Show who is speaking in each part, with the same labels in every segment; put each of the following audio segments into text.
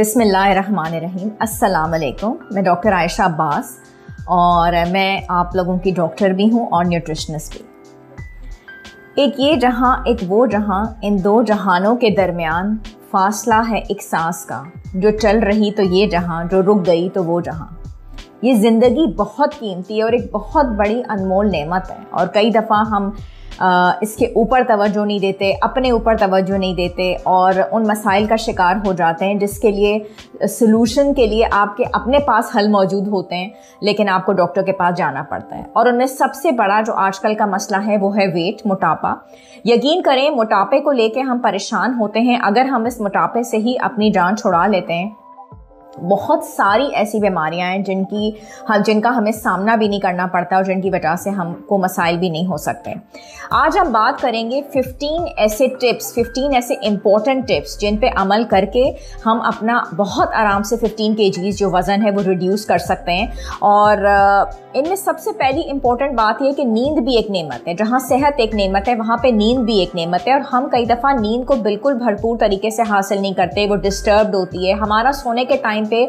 Speaker 1: बिसमीम अस्सलाम वालेकुम मैं डॉक्टर आयशा अब्बास और मैं आप लोगों की डॉक्टर भी हूँ और न्यूट्रिशनिस्ट भी। एक ये जहाँ, एक वो जहाँ, इन दो जहानों के दरमियान फासला है एक सांस का। जो चल रही तो ये जहाँ, जो रुक गई तो वो जहाँ। ये ज़िंदगी बहुत कीमती है और एक बहुत बड़ी अनमोल नेमत है। और कई दफ़ा हम आ, इसके ऊपर तवज्जो नहीं देते अपने ऊपर तवज्जो नहीं देते और उन मसाइल का शिकार हो जाते हैं जिसके लिए सलूशन के लिए आपके अपने पास हल मौजूद होते हैं लेकिन आपको डॉक्टर के पास जाना पड़ता है। और उनमें सबसे बड़ा जो आजकल का मसला है वो है वेट मोटापा। यकीन करें मोटापे को लेके हम परेशान होते हैं अगर हम इस मोटापे से ही अपनी जान छुड़ा लेते हैं। बहुत सारी ऐसी बीमारियाँ हैं जिनकी हम जिनका हमें सामना भी नहीं करना पड़ता और जिनकी वजह से हमको मसाइल भी नहीं हो सकते। आज हम बात करेंगे 15 ऐसे टिप्स 15 ऐसे इम्पोर्टेंट टिप्स जिन पे अमल करके हम अपना बहुत आराम से 15 के जो वज़न है वो रिड्यूस कर सकते हैं। और इनमें सबसे पहली इंपॉर्टेंट बात यह कि नींद भी एक नेमत है। जहाँ सेहत एक नेमत है, वहाँ पे नींद भी एक नेमत है। और हम कई दफ़ा नींद को बिल्कुल भरपूर तरीके से हासिल नहीं करते, वो डिस्टर्ब होती है। हमारा सोने के टाइम पे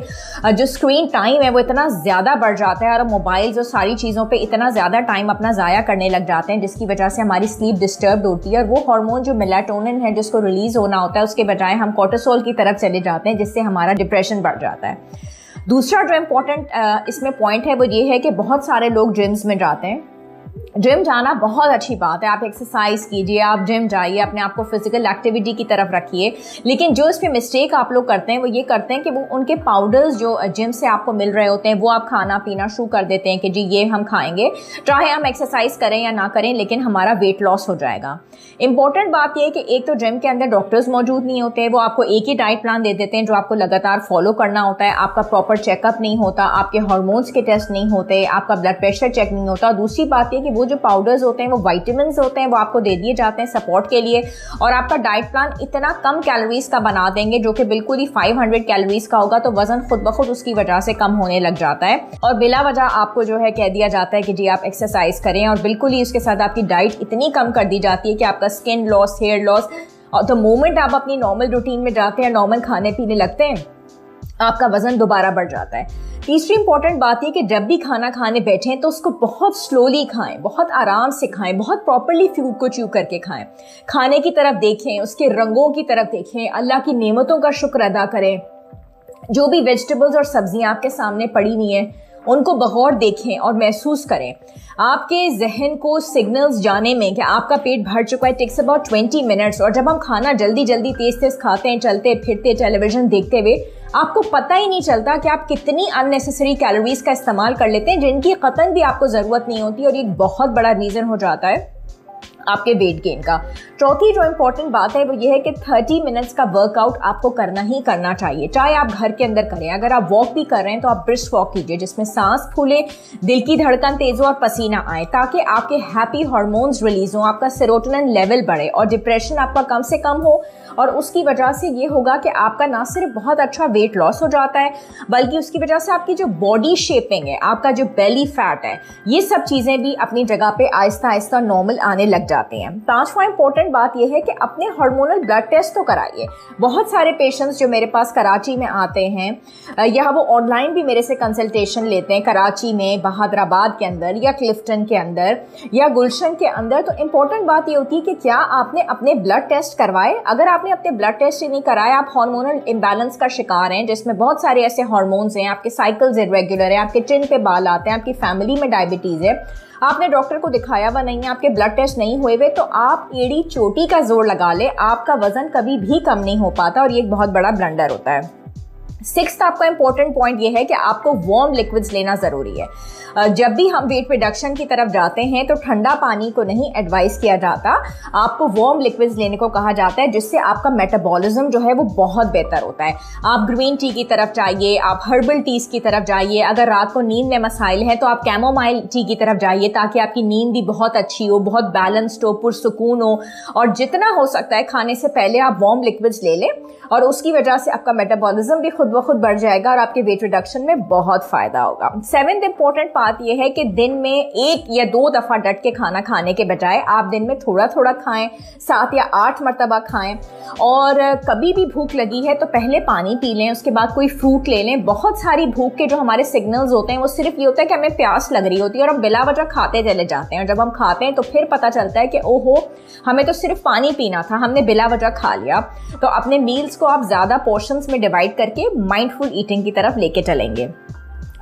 Speaker 1: जो स्क्रीन टाइम है, वो इतना ज़्यादा बढ़ जाता है और मोबाइल जो सारी चीज़ों पर इतना ज़्यादा टाइम अपना ज़ाया करने लग जाते हैं, जिसकी वजह से हमारी स्लीप डिस्टर्ब होती है। और वो हार्मोन जो मिलाटोनिन है, जिसको रिलीज़ होना होता है, उसके बजाय हम कोर्टिसोल की तरफ़ चले जाते हैं, जिससे हमारा डिप्रेशन बढ़ जाता है। दूसरा जो इम्पोर्टेंट इसमें पॉइंट है वो ये है कि बहुत सारे लोग जिम्स में जाते हैं। जिम जाना बहुत अच्छी बात है। आप एक्सरसाइज कीजिए, आप जिम जाइए, अपने आप को फ़िज़िकल एक्टिविटी की तरफ़ रखिए। लेकिन जो इसमें मिस्टेक आप लोग करते हैं, वो ये करते हैं कि वो उनके पाउडर्स जो जिम से आपको मिल रहे होते हैं, वो आप खाना पीना शुरू कर देते हैं कि जी, ये हम खाएँगे। चाहे हम एक्सरसाइज करें या ना करें, लेकिन हमारा वेट लॉस हो जाएगा। इंपॉर्टेंट बात यह है कि एक तो जिम के अंदर डॉक्टर्स मौजूद नहीं होते, वो आपको एक ही डाइट प्लान दे देते हैं जो आपको लगातार फॉलो करना होता है। आपका प्रॉपर चेकअप नहीं होता, आपके हॉर्मोन्स के टेस्ट नहीं होते, आपका ब्लड प्रेशर चेक नहीं होता। दूसरी बात यह कि वो जो पाउडर्स होते हैं, वो वाइटमिन होते हैं, वो आपको दे दिए जाते हैं सपोर्ट के लिए। और आपका डाइट प्लान इतना कम कैलोरीज का बना देंगे, जो कि बिल्कुल ही 500 कैलोरीज का होगा तो वज़न खुद ब खुद उसकी वजह से कम होने लग जाता है। और बिला वजह आपको जो है कह दिया जाता है कि जी आप एक्सरसाइज करें, और बिल्कुल ही उसके साथ आपकी डाइट इतनी कम कर दी जाती है कि आपका स्किन लॉस हेयर लॉस और द मोमेंट आप अपनी नॉर्मल रूटीन में जाते हैं नॉर्मल खाने पीने लगते हैं, आपका वज़न दोबारा बढ़ जाता है। तीसरी इंपॉर्टेंट बात यह कि जब भी खाना खाने बैठे तो उसको बहुत स्लोली खाएँ, बहुत आराम से खाएँ, बहुत प्रॉपरली फ़ूड को च्यू करके खाएँ। खाने की तरफ़ देखें, उसके रंगों की तरफ़ देखें, अल्लाह की नेमतों का शुक्र अदा करें। जो भी वेजिटेबल्स और सब्ज़ियाँ आपके सामने पड़ी हुई हैं, उनको बगौर देखें और महसूस करें। आपके जहन को सिग्नल्स जाने में कि आपका पेट भर चुका है टेक्स अबाउट ट्वेंटी मिनट्स और जब हम खाना जल्दी जल्दी तेज तेज खाते हैं चलते फिरते टेलीविज़न देखते हुए आपको पता ही नहीं चलता कि आप कितनी अननेसेसरी कैलोरीज का इस्तेमाल कर लेते हैं, जिनकी कतन भी आपको ज़रूरत नहीं होती और ये बहुत बड़ा रीज़न हो जाता है। आपके वेट गेन का। चौथी जो इंपॉर्टेंट बात है, वो ये है कि 30 मिनट्स का वर्कआउट आपको करना ही करना चाहिए। चाहे आप घर के अंदर करें, अगर आप वॉक भी कर रहे हैं तो आप ब्रिस्क वॉक कीजिए, जिसमें सांस फूले, दिल की धड़कन तेज हो और पसीना आए, ताकि आपके हैप्पी हार्मोन्स रिलीज़ हो, आपका सेरोटोनिन लेवल बढ़े और डिप्रेशन आपका कम से कम हो। और उसकी वजह से ये होगा कि आपका ना सिर्फ़ बहुत अच्छा वेट लॉस हो जाता है, बल्कि उसकी वजह से आपकी जो बॉडी शेपिंग है, आपका जो बेली फैट है, ये सब चीज़ें भी अपनी जगह पे आहिस्ता आहिस्ता नॉर्मल आने लग जाती हैं। पांचवा इंपॉर्टेंट बात यह है कि अपने हार्मोनल ब्लड टेस्ट तो कराइए। बहुत सारे पेशेंट्स जो मेरे पास कराची में आते हैं या वो ऑनलाइन भी मेरे से कंसल्टेशन लेते हैं, कराची में, बहादराबाद के अंदर, या क्लिफ्टन के अंदर, या गुलशन के अंदर। तो इम्पोर्टेंट बात ये होती है कि क्या आपने अपने ब्लड टेस्ट करवाए? अगर आपने अपने ब्लड टेस्ट ही नहीं कराया, आप हार्मोनल इम्बैलेंस का शिकार हैं, जिसमें बहुत सारे ऐसे हार्मोन्स हैं, आपके साइकिल्स इरेगुलर है, आपके चिन पे बाल आते हैं, आपकी फैमिली में डायबिटीज़ है आपने डॉक्टर को दिखाया हुआ नहीं है, आपके ब्लड टेस्ट नहीं हुए हुए तो आप एड़ी चोटी का ज़ोर लगा ले, आपका वज़न कभी भी कम नहीं हो पाता और ये एक बहुत बड़ा ब्लंडर होता है। सिक्स आपका इंपॉर्टेंट पॉइंट ये है कि आपको वार्म लिक्विड्स लेना ज़रूरी है। जब भी हम वेट रिडक्शन की तरफ़ जाते हैं तो ठंडा पानी को नहीं एडवाइस किया जाता। आपको वार्म लिक्विड्स लेने को कहा जाता है, जिससे आपका मेटाबॉलिज्म जो है वो बहुत बेहतर होता है। आप ग्रीन टी की तरफ़ जाइए, आप हर्बल टीज की तरफ़ जाइए। अगर रात को नींद में मसाइल है तो आप कैमोमाइल टी की तरफ़ जाइए, ताकि आपकी नींद भी बहुत अच्छी हो, बहुत बैलेंस्ड हो, पुरसकून हो। और जितना हो सकता है, खाने से पहले आप वार्म लिक्विड्स ले लें, और उसकी वजह से आपका मेटाबॉलिज्म भी खुद खुद ब खुद बढ़ जाएगा और आपके वेट रिडक्शन में बहुत फ़ायदा होगा। सेवेंथ इंपॉर्टेंट बात यह है कि दिन में एक या दो दफ़ा डट के खाना खाने के बजाय आप दिन में थोड़ा थोड़ा खाएँ, सात या आठ मरतबा खाएँ और कभी भी भूख लगी है तो पहले पानी पी लें, उसके बाद कोई फ्रूट ले लें। बहुत सारी भूख के जो हमारे सिग्नल्स होते हैं, वो सिर्फ़ ये होता है कि हमें प्यास लग रही होती है और हम बिला वजह खाते चले जाते हैं। और जब हम खाते हैं तो फिर पता चलता है कि ओहो, हमें तो सिर्फ़ पानी पीना था, हमने बिला वजह खा लिया। तो अपने मील्स को आप ज़्यादा पोर्शंस में डिवाइड करके माइंडफुल ईटिंग की तरफ़ लेके चलेंगे।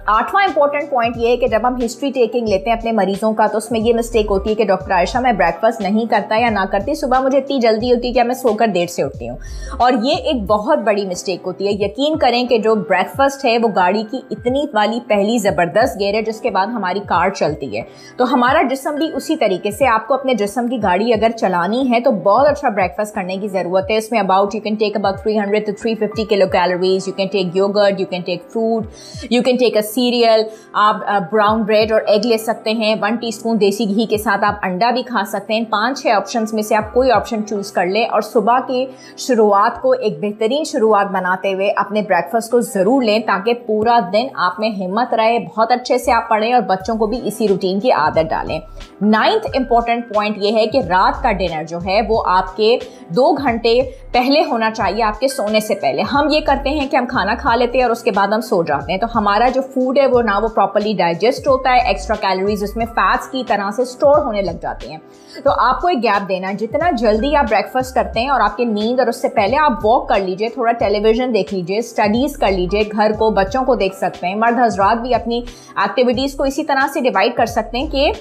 Speaker 1: आठवां इंपॉर्टेंट पॉइंट ये है कि जब हम हिस्ट्री टेकिंग लेते हैं अपने मरीजों का तो उसमें ये मिस्टेक होती है कि डॉक्टर आयशा, मैं ब्रेकफास्ट नहीं करता या ना करती। सुबह मुझे इतनी जल्दी होती है कि मैं सोकर देर से उठती हूँ। और ये एक बहुत बड़ी मिस्टेक होती है। यकीन करें कि जो ब्रेकफास्ट है, वो गाड़ी की इतनी वाली पहली ज़बरदस्त गेयर है, जिसके बाद हमारी कार चलती है। तो हमारा जिसम भी उसी तरीके से, आपको अपने जिसम की गाड़ी अगर चलानी है तो बहुत अच्छा ब्रेकफास्ट करने की ज़रूरत है। इसमें about you can take about three hundred two three fifty kilo calories you can take yogurt you can take fruit you can take a cereal आप ब्राउन ब्रेड और एग ले सकते हैं वन टीस्पून देसी घी के साथ आप अंडा भी खा सकते हैं। पाँच छः ऑप्शन में से आप कोई ऑप्शन चूज़ कर लें और सुबह की शुरुआत को एक बेहतरीन शुरुआत बनाते हुए अपने ब्रेकफास्ट को ज़रूर लें ताकि पूरा दिन आप में हिम्मत रहे, बहुत अच्छे से आप पढ़ें और बच्चों को भी इसी रूटीन की आदत डालें। नाइन्थ इंपॉर्टेंट पॉइंट ये है कि रात का डिनर जो है वो आपके दो घंटे पहले होना चाहिए, आपके सोने से पहले। हम ये करते हैं कि हम खाना खा लेते हैं और उसके बाद हम सो जाते हैं। तो हमारा जो फ़ूड है, वो ना वो प्रॉपरली डाइजेस्ट होता है एक्स्ट्रा कैलोरीज उसमें फैट्स की तरह से स्टोर होने लग जाती हैं। तो आपको एक गैप देना है, जितना जल्दी आप ब्रेकफास्ट करते हैं और आपकी नींद और उससे पहले आप वॉक कर लीजिए, थोड़ा टेलीविज़न देख लीजिए स्टडीज़ कर लीजिए, घर को, बच्चों को देख सकते हैं, मर्द हजरात भी अपनी एक्टिविटीज़ को इसी तरह से डिवाइड कर सकते हैं कि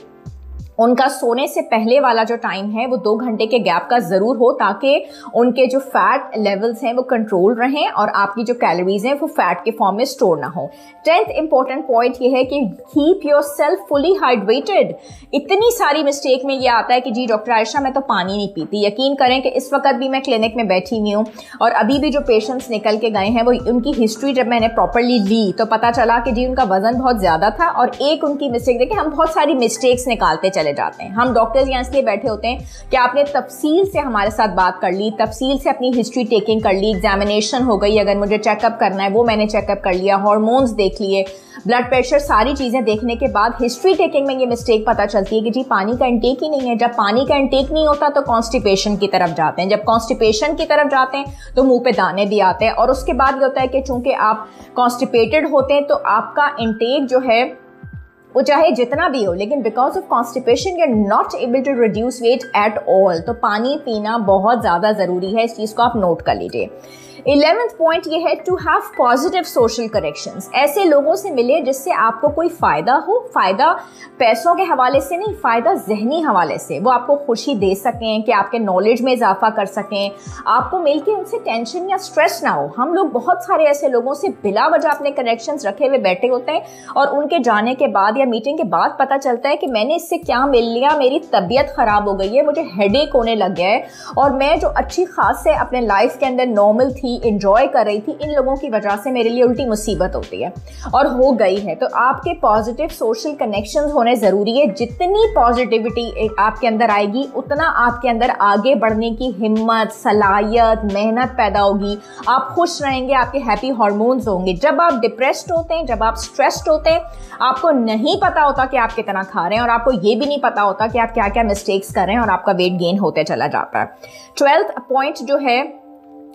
Speaker 1: उनका सोने से पहले वाला जो टाइम है, वो दो घंटे के गैप का ज़रूर हो ताकि उनके जो फैट लेवल्स हैं वो कंट्रोल रहें और आपकी जो कैलोरीज हैं, वो फैट के फॉर्म में स्टोर ना हो। टेंथ इंपॉर्टेंट पॉइंट ये है कि keep yourself fully hydrated इतनी सारी मिस्टेक में ये आता है कि जी डॉक्टर आयशा, मैं तो पानी नहीं पीती। यकीन करें कि इस वक्त भी मैं क्लिनिक में बैठी हुई हूँ और अभी भी जो पेशेंट्स निकल के गए हैं, वो उनकी हिस्ट्री जब मैंने प्रॉपरली ली तो पता चला कि जी, उनका वज़न बहुत ज़्यादा था और एक उनकी मिस्टेक देखिए, हम बहुत सारी मिस्टेक्स निकालते चले चले जाते हैं। हम डॉक्टर्स यहाँ इसलिए बैठे होते हैं कि आपने तफसील से हमारे साथ बात कर ली, तफसील से अपनी हिस्ट्री टेकिंग कर ली एग्जामिनेशन हो गई, अगर मुझे चेकअप करना है, वो मैंने चेकअप कर लिया हॉर्मोन्स देख लिए ब्लड प्रेशर सारी चीज़ें देखने के बाद हिस्ट्री टेकिंग में ये मिस्टेक पता चलती है कि जी पानी का इंटेक ही नहीं है। जब पानी का इंटेक नहीं होता तो कॉन्स्टिपेशन की तरफ़ जाते हैं। जब कॉन्स्टिपेशन की तरफ़ जाते हैं तो मुँह पे दाने भी आते हैं। और उसके बाद ये होता है कि चूँकि आप कॉन्स्टिपेटेड होते हैं तो आपका इंटेक जो है वो चाहे जितना भी हो, लेकिन because of constipation you are not able to reduce weight at all तो पानी पीना बहुत ज़्यादा ज़रूरी है, इस चीज़ को आप नोट कर लीजिए। इलेवेंथ पॉइंट ये है to have positive social corrections ऐसे लोगों से मिले जिससे आपको कोई फ़ायदा हो, फ़ायदा पैसों के हवाले से नहीं, फ़ायदा जहनी हवाले से। वो आपको खुशी दे सकें, कि आपके नॉलेज में इजाफा कर सकें। आपको मिल के उनसे टेंशन या स्ट्रेस ना हो। हम लोग बहुत सारे ऐसे लोगों से बिला वजह अपने कनेक्शंस रखे हुए बैठे होते हैं और उनके जाने के बाद या मीटिंग के बाद पता चलता है कि मैंने इससे क्या मिल लिया, मेरी तबीयत ख़राब हो गई है, मुझे हेडेक होने लग गया है और मैं जो अच्छी खास से अपने लाइफ के अंदर नॉर्मल थी इंजॉय कर रही थी, इन लोगों की वजह से मेरे लिए उल्टी मुसीबत होती है। और हो गई है। तो आपके पॉजिटिव सोशल कनेक्शन होने ज़रूरी है। जितनी पॉजिटिविटी आपके अंदर आएगी, उतना आपके अंदर आगे बढ़ने की हिम्मत, सलाहियत, मेहनत पैदा होगी। आप खुश रहेंगे, आपके हैप्पी हॉर्मोन्स होंगे। जब आप डिप्रेस्ड होते हैं, जब आप स्ट्रेस्ड होते हैं, आपको नहीं पता होता कि आप कितना खा रहे हैं और आपको ये भी नहीं पता होता कि आप क्या क्या मिस्टेक्स कर रहे हैं और आपका वेट गेन होते चला जाता है। ट्वेल्थ पॉइंट जो है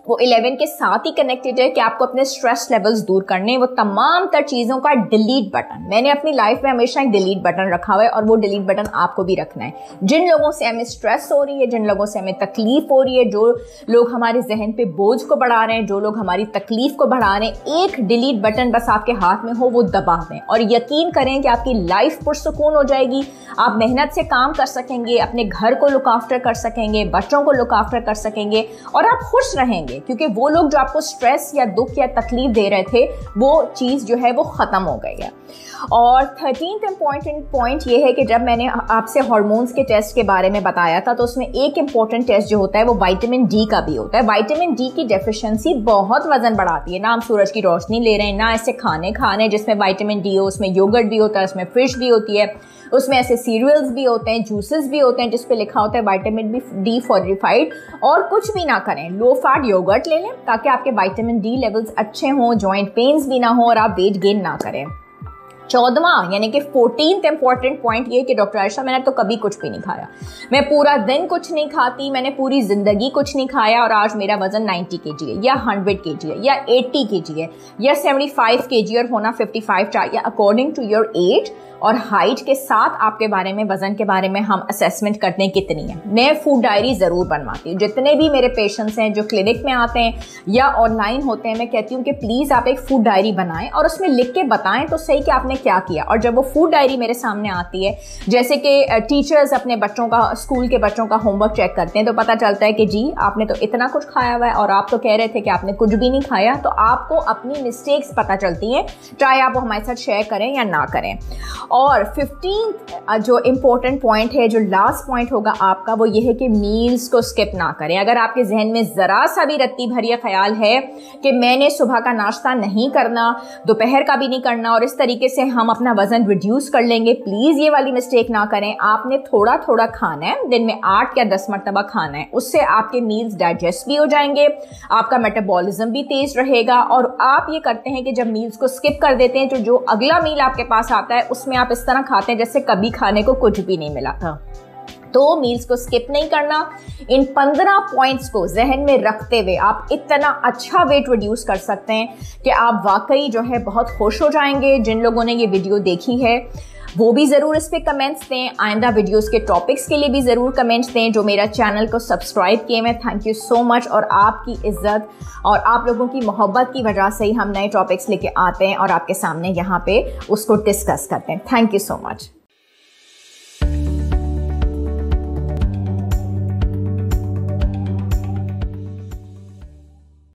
Speaker 1: वो इलेवन के साथ ही कनेक्टेड है कि आपको अपने स्ट्रेस लेवल्स दूर करने वो तमाम तर चीज़ों का डिलीट बटन मैंने अपनी लाइफ में हमेशा एक डिलीट बटन रखा हुआ है और वो डिलीट बटन आपको भी रखना है। जिन लोगों से हमें स्ट्रेस हो रही है, जिन लोगों से हमें तकलीफ़ हो रही है, जो लोग हमारे जहन पे बोझ को बढ़ा रहे हैं, जो लोग हमारी तकलीफ़ को बढ़ा रहे हैं, एक डिलीट बटन बस आपके हाथ में हो, वो दबा दें। और यकीन करें कि आपकी लाइफ पुरसकून हो जाएगी। आप मेहनत से काम कर सकेंगे, अपने घर को लुक आफ्टर कर सकेंगे, बच्चों को लुक आफ्टर कर सकेंगे और आप खुश रहेंगे। जाएँगे क्योंकि वो लोग जो आपको स्ट्रेस या दुख या तकलीफ़ दे रहे थे, वो चीज़ जो है वो ख़त्म हो गई है। और थर्टीन इंपॉर्टेंट पॉइंट ये है कि जब मैंने आपसे हॉर्मोन्स के टेस्ट के बारे में बताया था तो उसमें एक इंपॉर्टेंट टेस्ट जो होता है वो वाइटामिन डी का भी होता है। वाइटामिन डी की डेफिशिएंसी बहुत वज़न बढ़ाती है। ना हम सूरज की रोशनी ले रहे हैं, ना ऐसे खाने खाने जिसमें वाइटामिन डी हो, उसमें योगर्ट भी होता है, उसमें फ़िश भी होती है, उसमें ऐसे सीरियल्स भी होते हैं जूसेस भी होते हैं, जिस पे लिखा होता है वाइटामिन डी फॉरिफाइड और कुछ भी ना करें। लो फैट योगर्ट ले लें ताकि आपके वाइटामिन डी लेवल्स अच्छे हों जॉइंट पेन्स भी ना हो और आप वेट गेन ना करें चौदवा, यानी कि फोर्टीन इंपॉर्टेंट पॉइंट ये कि डॉक्टर आयशा मैंने तो कभी कुछ भी नहीं खाया। मैं पूरा दिन कुछ नहीं खाती, मैंने पूरी ज़िंदगी कुछ नहीं खाया और आज मेरा वज़न 90 के जी है, या 100 के जी है, या 80 के जी है, या 75 के जी और होना 55 चाहिए अकॉर्डिंग टू योर एज और हाइट के साथ आपके बारे में, वज़न के बारे में हम असेसमेंट करते हैं कितनी है। मैं फ़ूड डायरी ज़रूर बनवाती हूँ। जितने भी मेरे पेशेंट्स हैं, जो क्लिनिक में आते हैं या ऑनलाइन होते हैं, मैं कहती हूँ कि प्लीज़ आप एक फ़ूड डायरी बनाएँ और उसमें लिख के बताएँ तो सही कि आपने क्या किया? और जब वो फ़ूड डायरी मेरे सामने आती है, जैसे कि टीचर्स अपने बच्चों का स्कूल के बच्चों का होमवर्क चेक करते हैं तो पता चलता है कि जी, आपने तो इतना कुछ खाया हुआ है और आप तो कह रहे थे कि आपने कुछ भी नहीं खाया तो आपको अपनी मिस्टेक्स पता चलती हैं, चाहे आप वो हमारे साथ शेयर करें या ना करें। और फिफ्टीन जो इम्पोर्टेंट पॉइंट है, जो लास्ट पॉइंट होगा आपका, वो ये है कि मील्स को स्किप ना करें। अगर आपके जहन में ज़रा सा भी रत्ती भर यह ख्याल है कि मैंने सुबह का नाश्ता नहीं करना, दोपहर का भी नहीं करना, और इस तरीके से हम अपना वज़न रिड्यूस कर लेंगे। प्लीज़ ये वाली मिस्टेक ना करें। आपने थोड़ा थोड़ा खाना है, दिन में आठ या दस मरतबा खाना है, उससे आपके मील्स डाइजेस्ट भी हो जाएँगे, आपका मेटाबॉलिज्म भी तेज़ रहेगा और आप ये करते हैं कि जब मील्स को स्किप कर देते हैं तो जो अगला मील आपके पास आता है, उसमें आप इस तरह खाते हैं जैसे कभी खाने को कुछ भी नहीं मिला था। तो मील्स को स्किप नहीं करना। इन पंद्रह पॉइंट्स को जहन में रखते हुए आप इतना अच्छा वेट रिड्यूस कर सकते हैं कि आप वाकई जो है बहुत खुश हो जाएँगे। जिन लोगों ने ये वीडियो देखी है, वो भी ज़रूर इस पर कमेंट्स दें। आइंदा वीडियोस के टॉपिक्स के लिए भी ज़रूर कमेंट्स दें, जो मेरा चैनल को सब्सक्राइब किए मैं थैंक यू सो मच और आपकी इज़्ज़त और आप लोगों की मोहब्बत की वजह से ही हम नए टॉपिक्स लेके आते हैं और आपके सामने यहाँ पे उसको डिस्कस करते हैं। Thank you so much